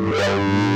Música